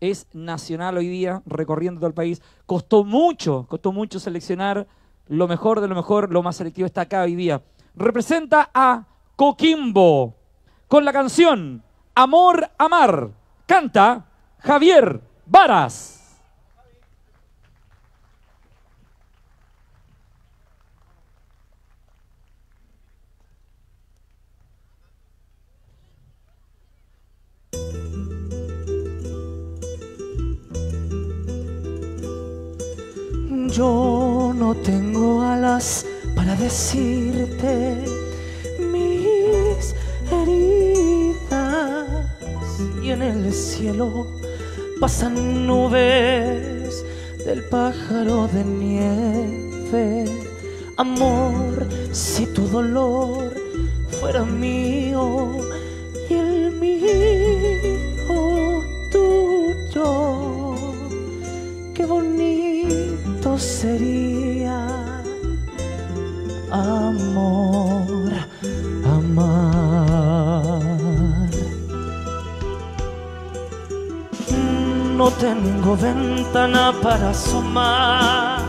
es nacional hoy día, recorriendo todo el país. Costó mucho, costó mucho seleccionar lo mejor de lo mejor, lo más selectivo está acá hoy día. Representa a Coquimbo con la canción Amor Amar. Canta Javier Varas. Yo no tengo alas para decirte mis heridas y en el cielo pasan nubes del pájaro de nieve. Amor, si tu dolor fuera mío sería amor, amar. No tengo ventana para asomar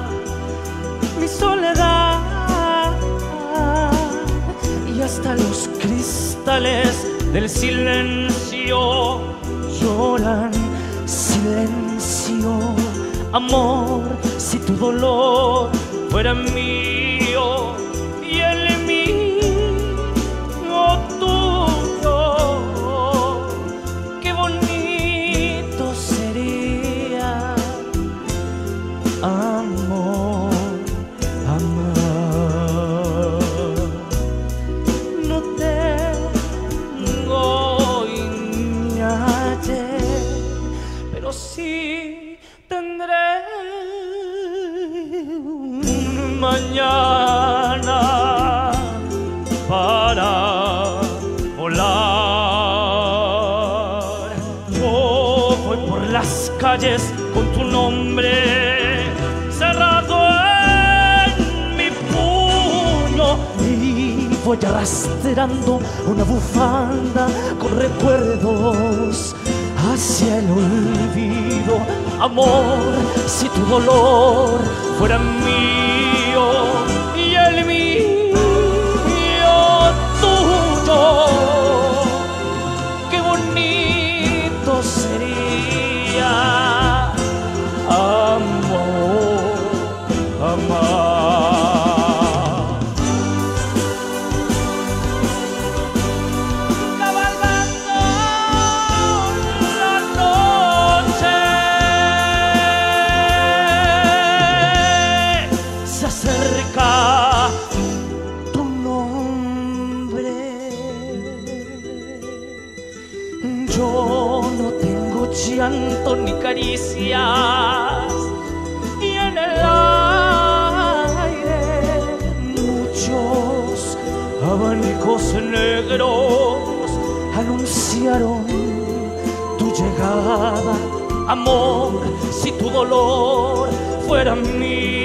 mi soledad y hasta los cristales del silencio lloran silencio. Amor, si tu dolor fuera mío mañana para volar. Yo voy por las calles con tu nombre cerrado en mi puño y voy arrastrando una bufanda con recuerdos hacia el olvido. Amor, si tu dolor fuera mío y el llanto ni caricias y en el aire muchos abanicos negros anunciaron tu llegada. Amor, si tu dolor fuera mío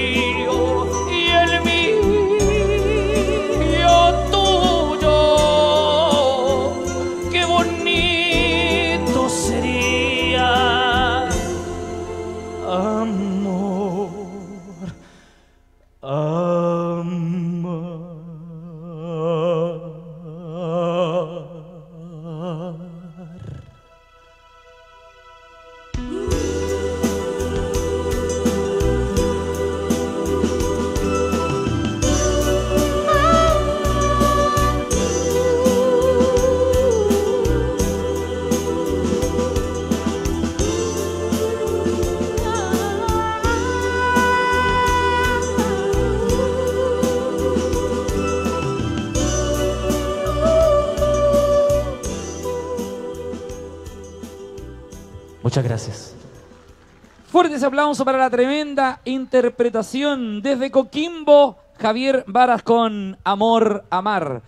amor, Muchas gracias. Fuertes aplausos para la tremenda interpretación desde Coquimbo, Javier Varas con Amor Amar.